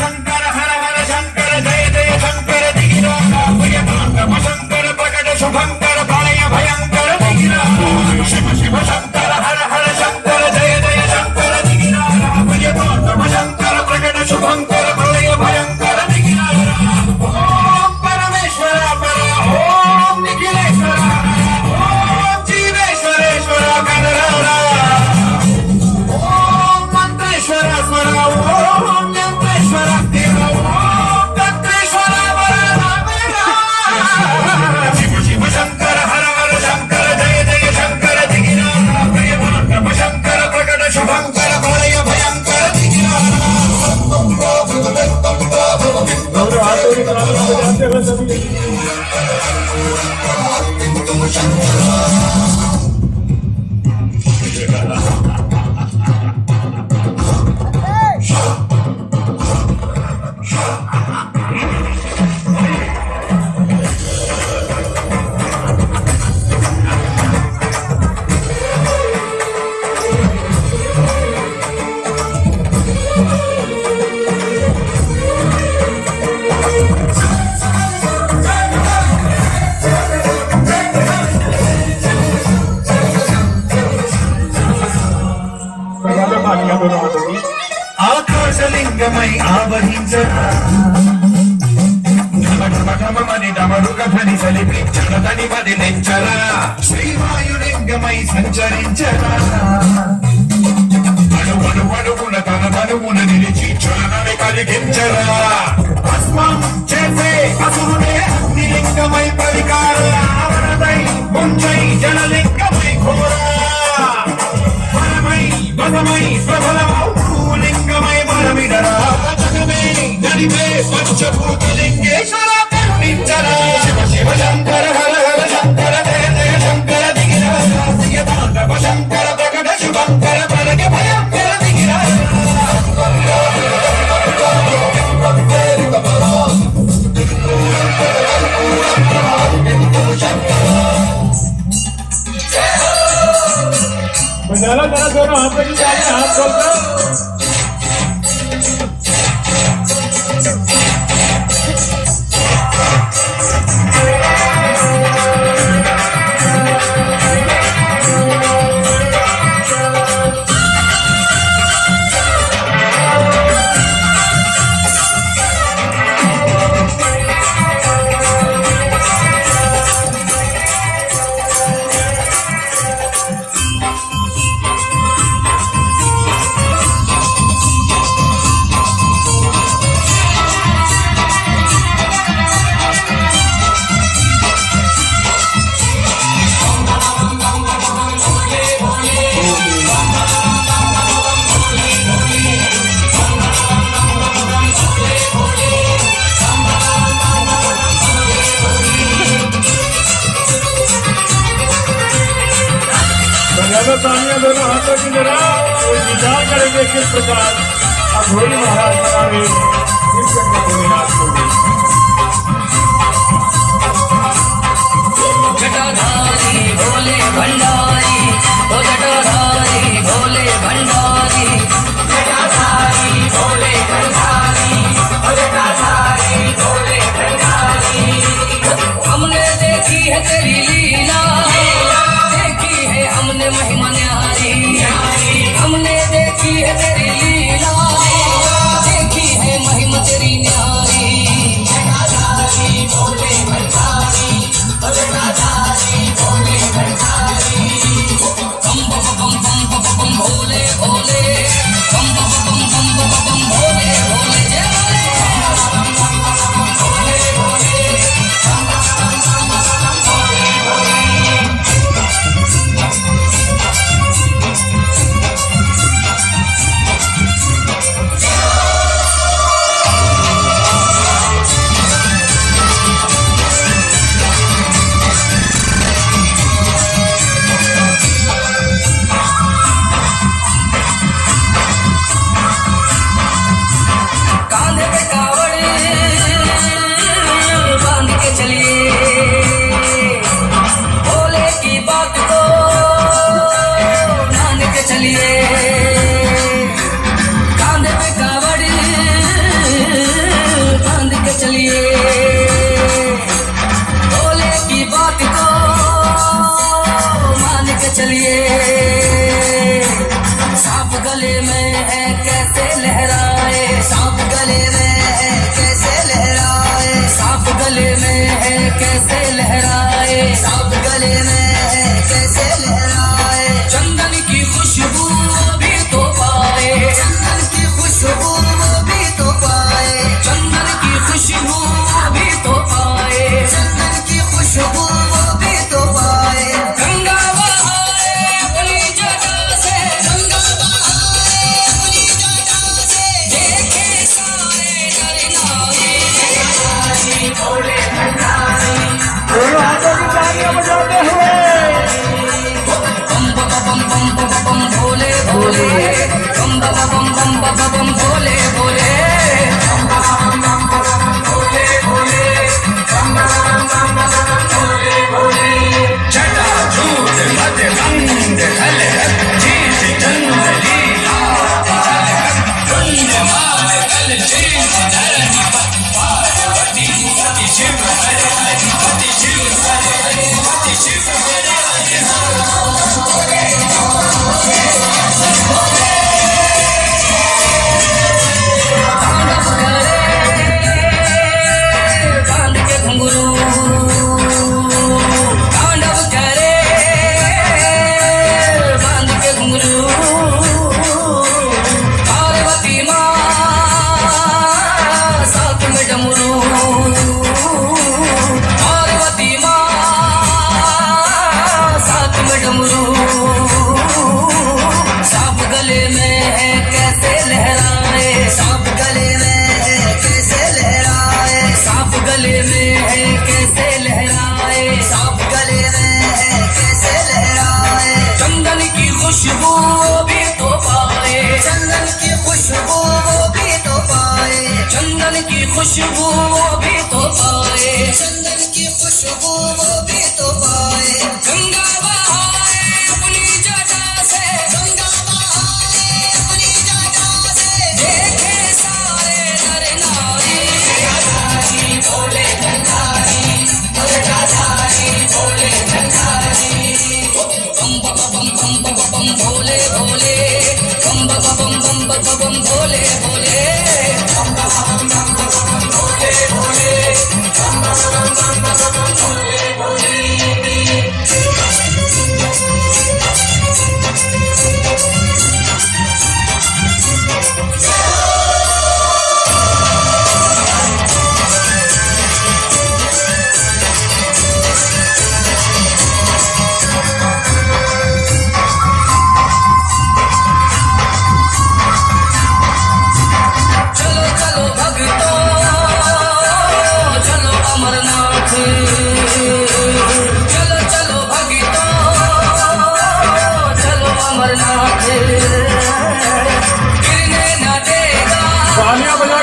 Shut శ్రీవాయుని నెంచరా. శ్రీవాయులింగమై సంచరించరా. అడుగుడు అడుగున తన బరువున నిలిచి చలనని కలిగించరా. భస్మం చేసే అసురుడే అగ్నిలింగమై పరికారా. ముంచై జలలింగమై ఘోరా. వరమై వరమై ప్రబలమౌ లింగమై వరమిడరా. జగమే నడివే పంచభూత లింగేశ్వర నిర్మించరా శంకర ప్రకట శుభంకర పరగ భయంకర बजाना जरा दोनों हाथ में हाथ खोलकर प्रकार अघोरी महाराज बनावे खुशबू वो भी तो पाए चंदन की खुशबू वो भी तो पाए गंगा बहाए अपनी जगह से गंगा बहाए अपनी जगह से देखे सारे नर नारी गंगाधारी बोले गंगाधारी गंगाधारी बोले गंगाधारी बम बम बम बम बम बम बोले बोले बम बम बम बम बम भोले बोले 아니야, 그냥.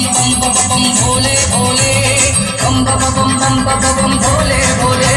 भोले भोले बम बम बम बम बम बम भोले भोले